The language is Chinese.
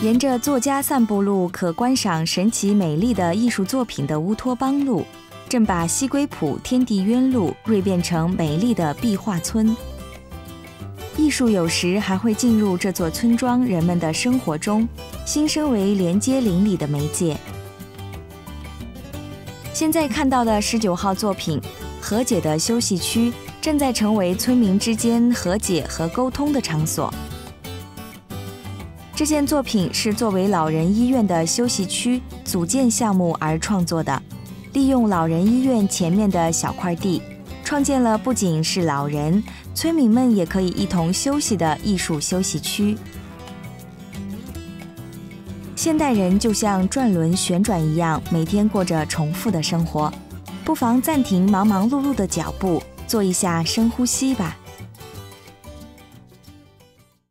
沿着作家散步路，可观赏神奇美丽的艺术作品的乌托邦路，正把西归浦天地渊路锐变成美丽的壁画村。艺术有时还会进入这座村庄人们的生活中，新生为连接邻里的媒介。现在看到的十九号作品《和解的休息区》，正在成为村民之间和解和沟通的场所。这件作品是作为老人医院的休息区组建项目而创作的，利用老人医院前面的小块地，创建了不仅是老人，村民们也可以一同休息的艺术休息区。现代人就像转轮旋转一样，每天过着重复的生活，不妨暂停忙忙碌碌的脚步，做一下深呼吸吧。